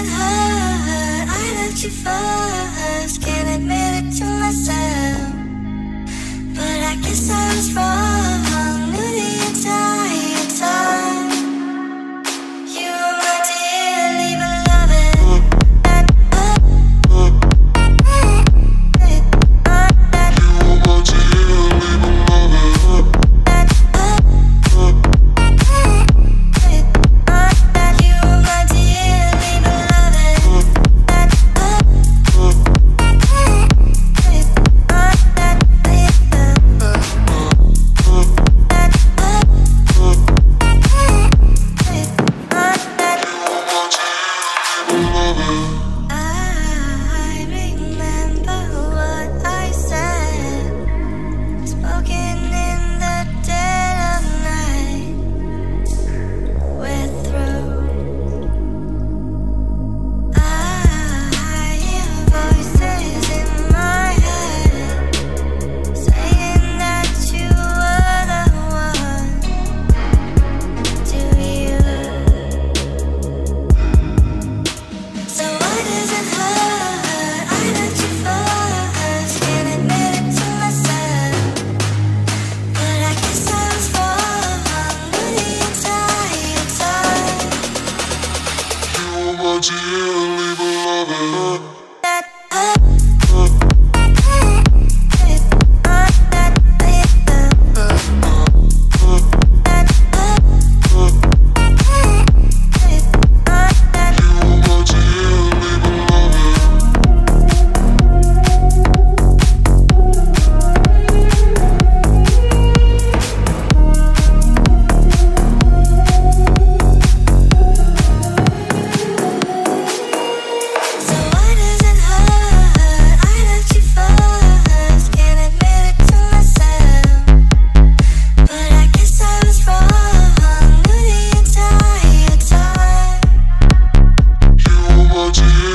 it hurt. I left you first, can't admit it. that Technology